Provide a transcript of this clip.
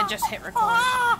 I just hit record.